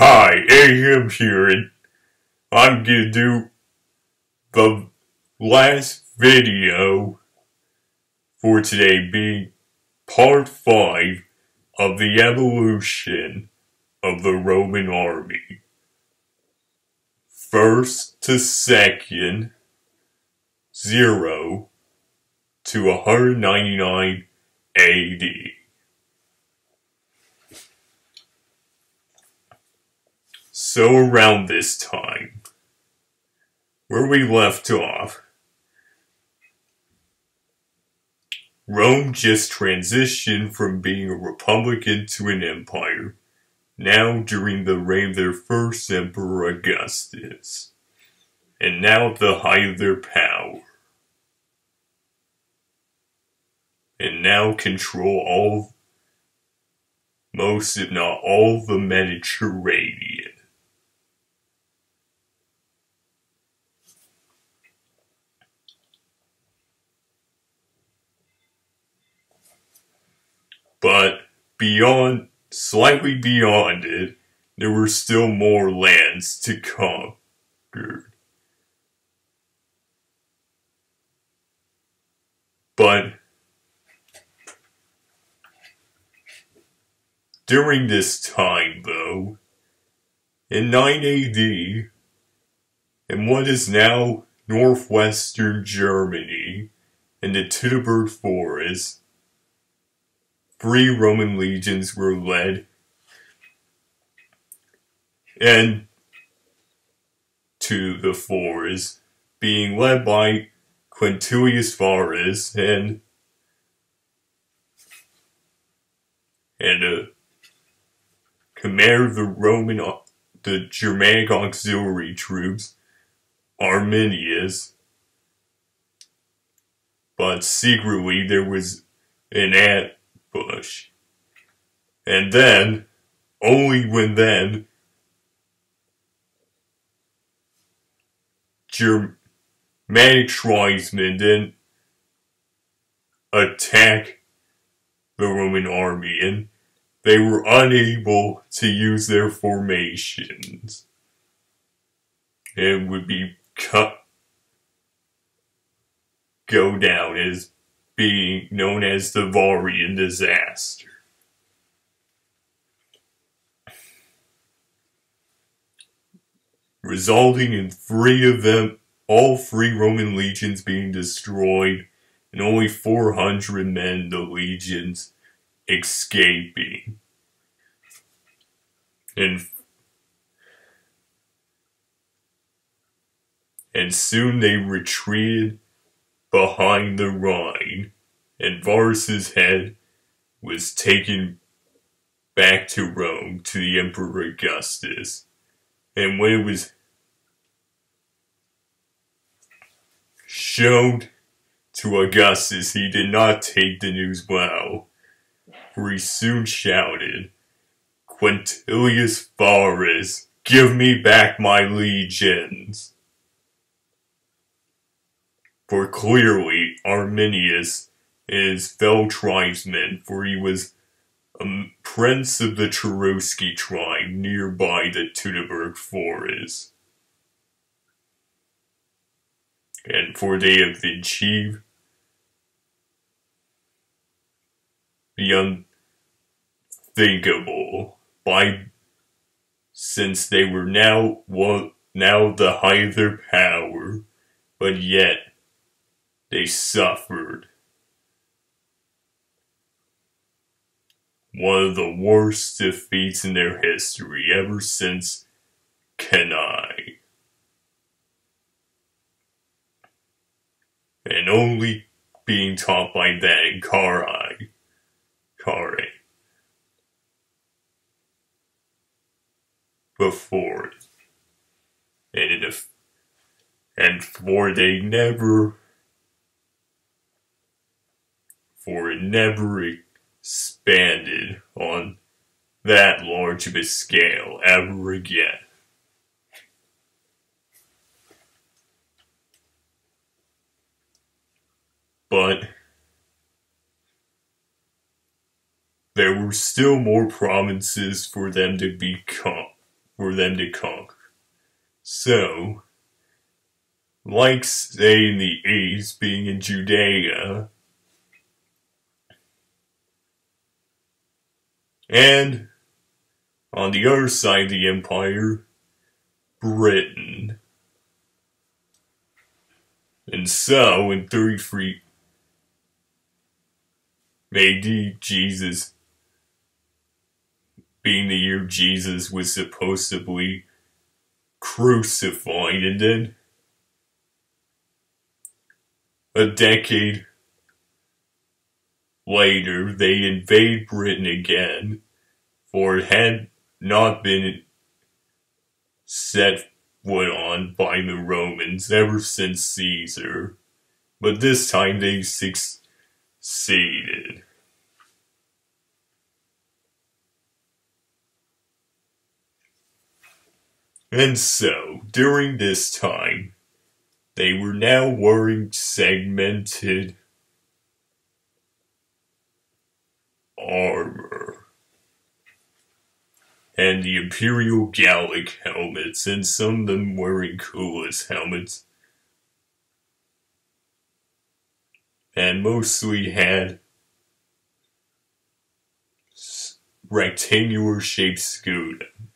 Hi, I AM here, and I'm gonna do the last video for today being part 5 of the evolution of the Roman army. First to second, 0 to 199 AD. So around this time, where we left off, Rome just transitioned from being a republic into an empire, now during the reign of their first emperor Augustus, and now at the height of their power. And now control all, most if not all the Mediterranean. But beyond, slightly beyond it, there were still more lands to conquer. But during this time, though, in 9 AD, in what is now northwestern Germany, in the Teutoburg Forest, three Roman legions were led and to the forest, being led by Quintilius Varus and and uh, a commander of the Roman uh, the Germanic auxiliary troops, Arminius. But secretly there was an ambush. And then, only when then, Germanic tribesmen then attack the Roman army and they were unable to use their formations and would be cut go down as being known as the Varian disaster. Resulting in three of them, all three Roman legions being destroyed, and only 400 men in the legions escaping. And and soon they retreated behind the Rhine, and Varus's head was taken back to Rome to the Emperor Augustus. And when it was shown to Augustus, he did not take the news well, for he soon shouted, Quintilius Varus, give me back my legions. For clearly Arminius is fellow tribesman, for he was a prince of the Cherusci tribe nearby the Teutoburg forest. And for they have achieved the unthinkable by since they were now now the higher power, but yet they suffered. One of the worst defeats in their history ever since Cannae. And only being taught by that in Carrhae. Carrhae. Before. And, it, and for they never for it never expanded on that large of a scale ever again. But there were still more provinces for them to be for them to conquer. So, like say the East, being in Judea, and on the other side of the empire, Britain. And so, in 33 AD, Jesus, being the year Jesus was supposedly crucified, and then a decade later, they invade Britain again, for it had not been set foot on by the Romans ever since Caesar, but this time they succeeded. And so, during this time, they were now wearing segmented armor and the Imperial Gallic helmets, and some of them wearing Coolus helmets. And mostly had rectangular shaped scutums.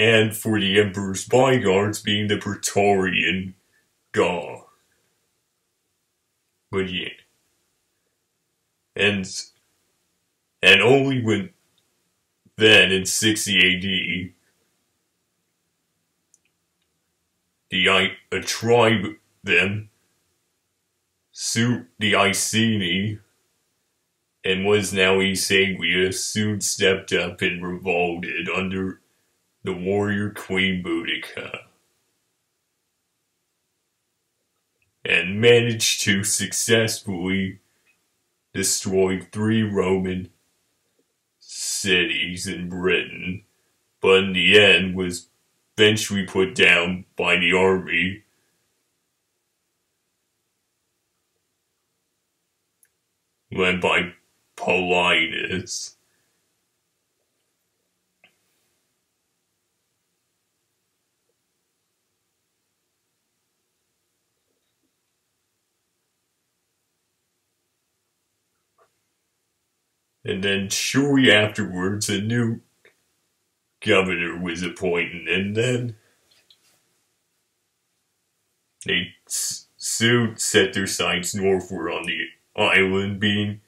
And for the Emperor's bodyguards being the Praetorian Guard. But yeah. And, and only when, then in 60 AD, the a tribe then sued the Iceni and was now Esagria soon stepped up and revolted under the warrior queen Boudica, and managed to successfully destroy three Roman cities in Britain, but in the end was eventually put down by the army led by Paulinus. And then shortly afterwards, a new governor was appointed, and then they soon set their sights northward on the island, being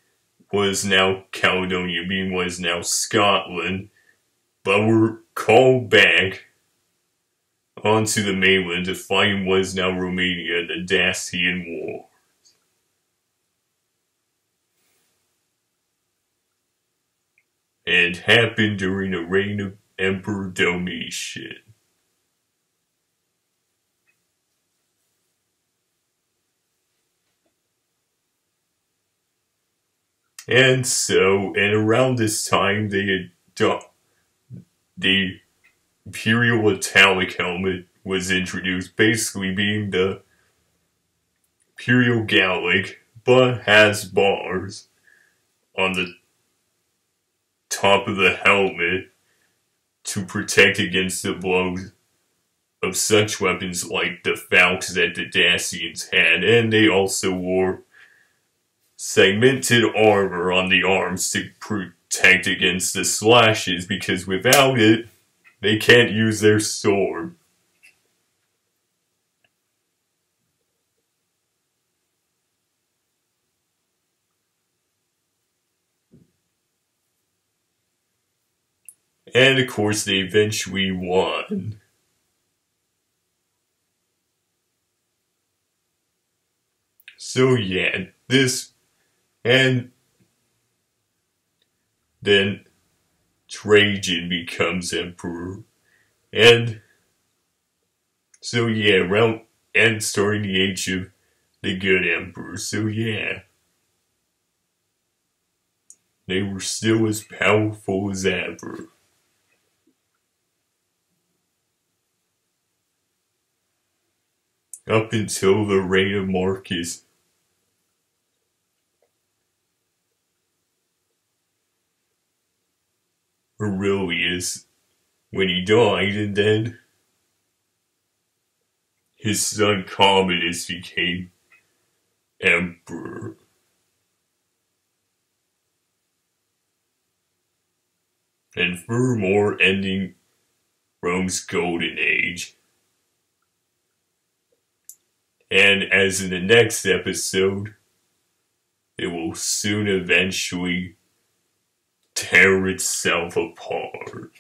was now Caledonia, being was now Scotland, but were called back onto the mainland to fight was now Romania, the Dacian War. And happened during the reign of Emperor Domitian. And so, and around this time, they done, the Imperial Italic helmet was introduced, basically being the Imperial Gallic, but has bars on the top of the helmet to protect against the blows of such weapons like the falcons that the Dacians had, and they also wore segmented armor on the arms to protect against the slashes, because without it, they can't use their sword. And of course, they eventually won. So yeah, this, and then Trajan becomes emperor. And so yeah, around, and starting the age of the good emperor. So yeah. They were still as powerful as ever. Up until the reign of Marcus. Aurelius when he died, and then his son Commodus became emperor. And furthermore, ending Rome's golden age. And as in the next episode, it will soon eventually tear itself apart.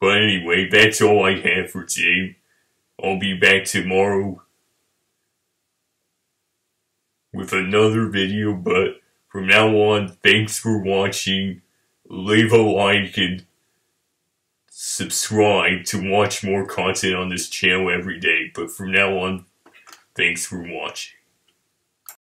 But anyway, that's all I have for today. I'll be back tomorrow with another video, but from now on, thanks for watching. Leave a like and subscribe to watch more content on this channel every day. But from now on, thanks for watching.